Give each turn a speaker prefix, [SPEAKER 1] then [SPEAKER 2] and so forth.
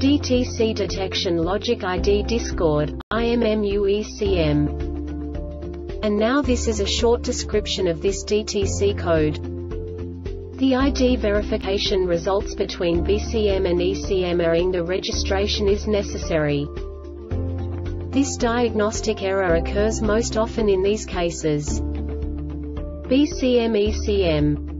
[SPEAKER 1] DTC Detection Logic ID Discord, IMMUECM. And now this is a short description of this DTC code. The ID verification results between BCM and ECM are in the registration is necessary. This diagnostic error occurs most often in these cases. BCM ECM